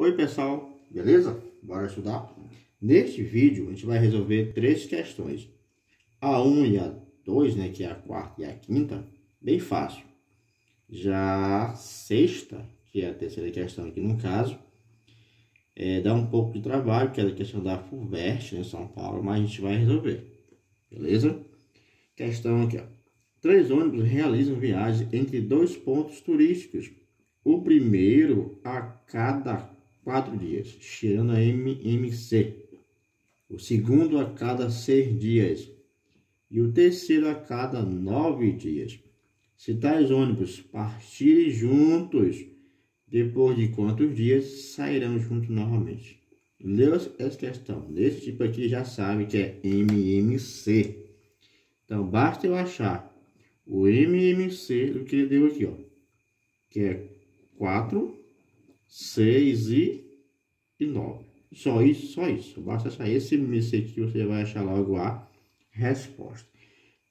Oi pessoal, beleza? Bora estudar? Neste vídeo a gente vai resolver três questões. A 1 e a 2, né, que é a quarta e a quinta, bem fácil. Já a sexta, que é a terceira questão aqui no caso, é, dá um pouco de trabalho, que é a questão da FUVEST, né, São Paulo, mas a gente vai resolver. Beleza? Questão aqui, ó. Três ônibus realizam viagem entre dois pontos turísticos. O primeiro a cada quatro dias, cheirando a MMC. O segundo a cada seis dias. E o terceiro a cada nove dias. Se tais ônibus partirem juntos, depois de quantos dias sairão juntos novamente? Leu essa questão. Desse tipo aqui já sabe que é MMC. Então, basta eu achar o MMC do que ele deu aqui, ó. Que é 4, 6 e, e 9. Só isso, só isso. Basta achar esse MMC aqui, você vai achar logo a resposta.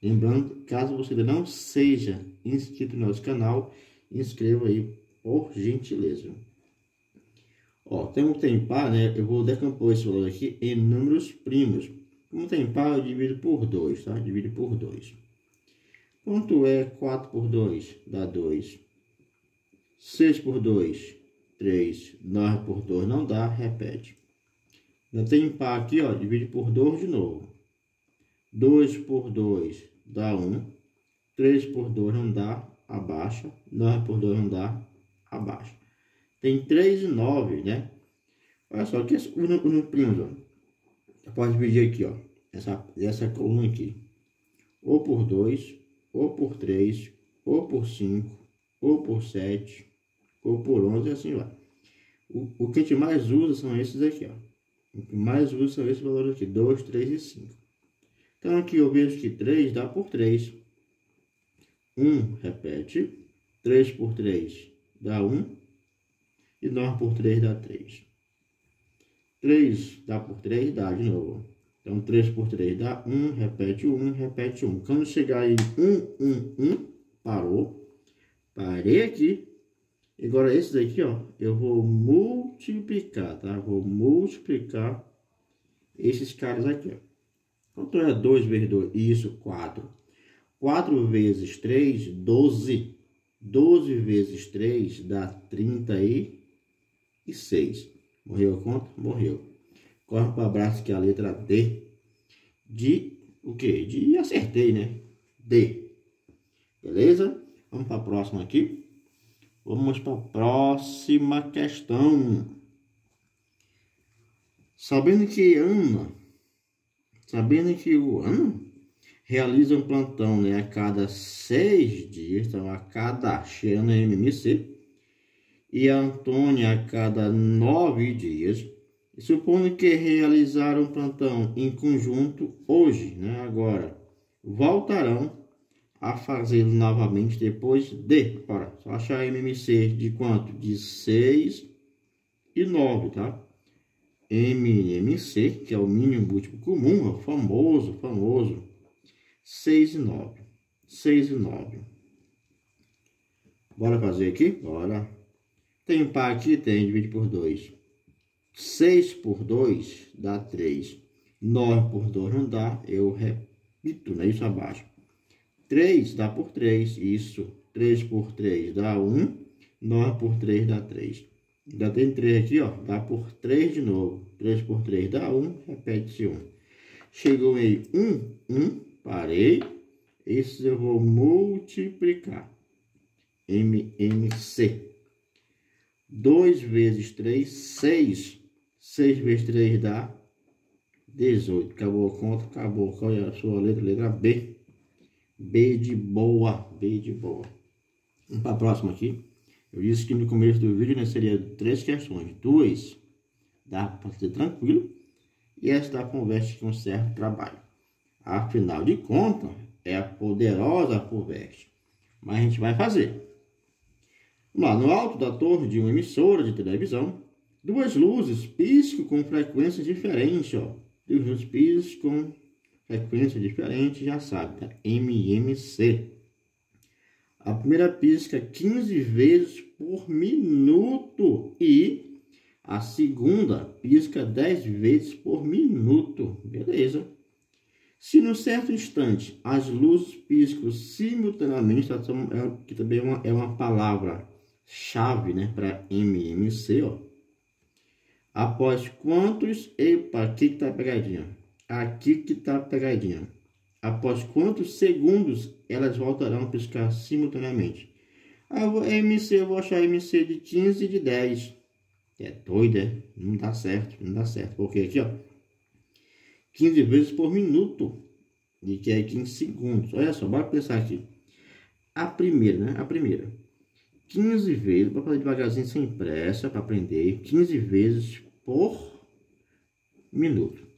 Lembrando, caso você ainda não seja inscrito no nosso canal, inscreva aí, por gentileza. Ó, tem um tem par, né? Eu vou decompor esse valor aqui em números primos. Como tem par, eu divido por 2, tá? Divido por 2. Quanto é 4 por 2? Dá 2. 6 por 2? 3. 9 por 2 não dá, repete. Eu tenho par aqui, ó, divide por 2 de novo. 2 por 2 dá 1. 3 por 2 não dá, abaixa. 9 por 2 não dá, abaixa. Tem 3 e 9, né? Olha só, aqui o número primo, ó. Você pode dividir aqui, ó. Essa, essa coluna aqui. Ou por 2, ou por 3, ou por 5, ou por 7, ou por 11 e assim vai. O, o que a gente mais usa são esses aqui, ó. O que mais usa são esses valores aqui, 2, 3 e 5. Então aqui eu vejo que 3 dá por 3. 1 repete. 3 por 3 dá 1. E 9 por 3 dá 3. 3 dá por 3 dá de novo. Então, 3 por 3 dá 1, repete 1, repete 1. Quando chegar em 1, 1, 1, parou. Parei aqui. Agora, esse daqui, ó, eu vou multiplicar, tá? Vou multiplicar esses caras aqui, ó. Quanto é 2 vezes 2? Isso, 4. 4 vezes 3, 12. 12 vezes 3 dá 36. Morreu a conta? Morreu. Corre para o abraço que é a letra D. De o que? De acertei, né? D. Beleza? Vamos para a próxima aqui. Vamos para a próxima questão. Sabendo que Ana, sabendo que o Ana realiza um plantão né, a cada seis dias, então a cada cheirando MMC, e a Antônia a cada nove dias, Supondo que realizaram plantão em conjunto hoje, né, agora, voltarão a fazê-lo novamente depois de, para só achar MMC de quanto? De 6 e 9, tá? MMC, que é o mínimo múltiplo comum, é famoso, famoso, 6 e 9. 6 e 9. Bora fazer aqui? Bora. Tem par aqui? Tem, divide por 2. 6 por 2 dá 3. 9 por 2 não dá, eu repito, né? Isso abaixo. 3 dá por 3, isso. 3 por 3 dá 1. 9 por 3 dá 3. Ainda tem 3 aqui, ó. Dá por 3 de novo. 3 por 3 dá 1, repete-se 1. Chegou aí 1, 1, parei. Isso eu vou multiplicar. MMC. 2 vezes 3, 6. 6 vezes 3 dá 18. Acabou a conta, acabou. Qual é a sua letra? Letra B. B de boa. B de boa. Vamos para a próxima aqui. Eu disse que no começo do vídeo né, seria três questões. Duas dá para ser tranquilo. E esta conversa com certo trabalho. Afinal de contas, é a poderosa conversa. Mas a gente vai fazer. Lá no alto da torre de uma emissora de televisão, Duas luzes piscam com frequência diferente, ó. Duas luzes piscam frequência diferente, já sabe, tá? MMC. A primeira pisca 15 vezes por minuto e A segunda pisca 10 vezes por minuto. Beleza. Se no certo instante as luzes piscam simultaneamente, é que também é uma, é uma palavra chave né, para MMC, ó. Após quantos. Epa, aqui que tá pegadinha. Aqui que tá pegadinha. Após quantos segundos elas voltarão a piscar simultaneamente? Ah, MC, eu vou achar MC de 15 e de 10. É doido, é? Não dá certo, não dá certo. Porque aqui, ó. 15 vezes por minuto. E que é 15 segundos. Olha só, bora pensar aqui. A primeira, né? A primeira. 15 vezes, para fazer devagarzinho sem pressa, para aprender. 15 vezes por minuto.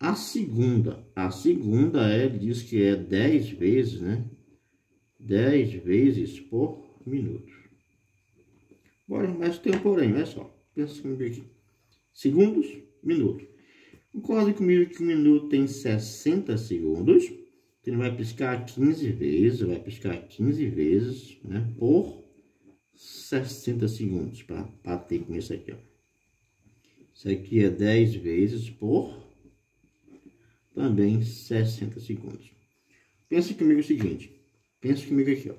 A segunda, a segunda é, diz que é 10 vezes, né? 10 vezes por minuto. Bora, mas tem um porém, olha só. Pensa comigo aqui. Segundos, minuto. Concorda comigo que um minuto tem 60 segundos. Então, ele vai piscar 15 vezes, vai piscar 15 vezes, né? Por 60 segundos, para bater com isso aqui, ó. Isso aqui é 10 vezes por também 60 segundos. Pensa comigo o seguinte. Pensa comigo aqui, ó.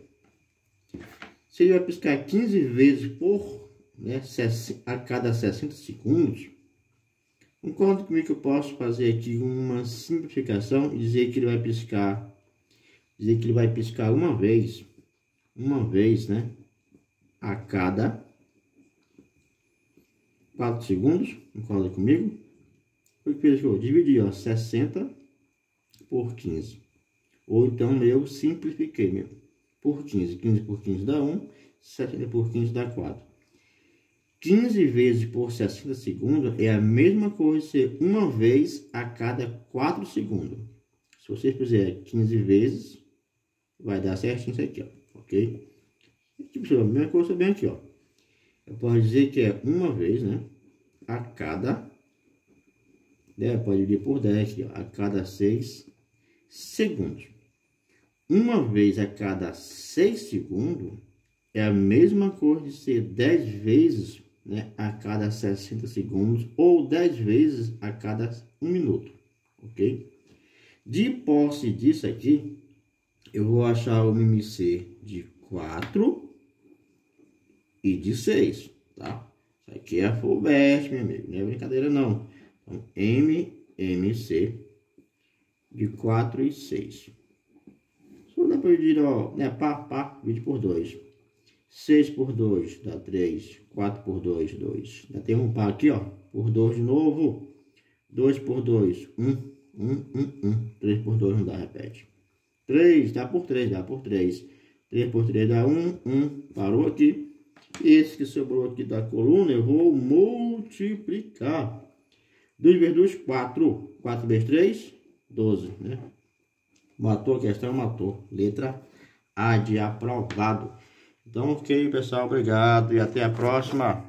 Se ele vai piscar 15 vezes por, né, a cada 60 segundos, concorda comigo que eu posso fazer aqui uma simplificação e dizer que ele vai piscar, dizer que ele vai piscar uma vez, uma vez, né, a cada 4 segundos, concorda comigo? O que fez? Eu dividi, ó, 60 por 15. Ou então eu simplifiquei mesmo. Por 15. 15 por 15 dá 1. 60 por 15 dá 4. 15 vezes por 60 segundos é a mesma coisa ser uma vez a cada 4 segundos. Se você fizer 15 vezes, vai dar certinho isso aqui, ó. Ok? Tipo, a mesma coisa bem aqui, ó. Eu posso dizer que é uma vez, né? A cada... Né, pode dividir por 10 aqui, ó. A cada 6 segundos uma vez a cada 6 segundos é a mesma coisa de ser 10 vezes né, a cada 60 segundos ou 10 vezes a cada 1 minuto, ok? De posse disso aqui, eu vou achar o MMC de 4 e de 6, tá? Isso aqui é a full best, meu amigo, não é brincadeira não. Então, MMC de 4 e 6 dá para dividir, ó, né, pá, pá, divide por 2. 6 por 2 dá 3. 4 por 2, 2. Já tem um par aqui, ó, por 2 de novo. 2 por 2, 1, 1, 1, 1. 3 por 2 não dá, repete. 3 dá por 3, dá por 3. 3 por 3 dá 1, 1. Parou aqui. Esse que sobrou aqui da coluna, eu vou multiplicar. 2 vezes 2, 4. 4 vezes 3, 12, né? Matou a questão, matou. Letra A de aprovado. Então, ok, pessoal. Obrigado e até a próxima.